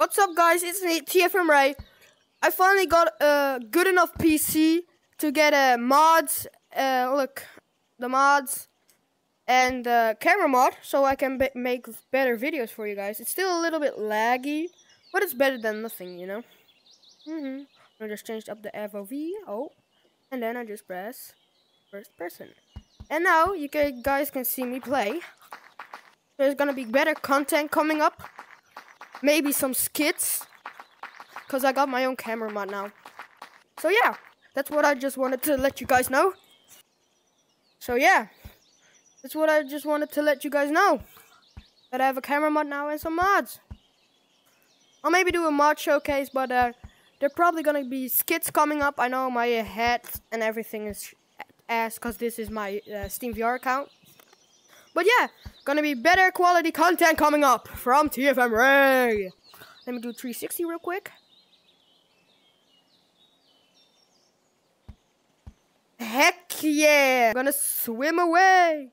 What's up guys, it's me, TFM Ray. I finally got a good enough PC to get a mods, uh, look, the mods, and uh, camera mod, so I can make better videos for you guys. It's still a little bit laggy, but it's better than nothing, you know? Mm-hmm. I just changed up the FOV, oh, and then I just press first person. And now, you guys can see me play. There's gonna be better content coming up. Maybe some skits. Because I got my own camera mod now. So yeah, that's what I just wanted to let you guys know. So yeah, that's what I just wanted to let you guys know. That I have a camera mod now and some mods. I'll maybe do a mod showcase, but uh, there are probably gonna be skits coming up. I know my head and everything is ass because this is my uh, Steam VR account. But yeah, gonna be better quality content coming up from TFM Ray. Let me do 360 real quick. Heck yeah! I'm gonna swim away.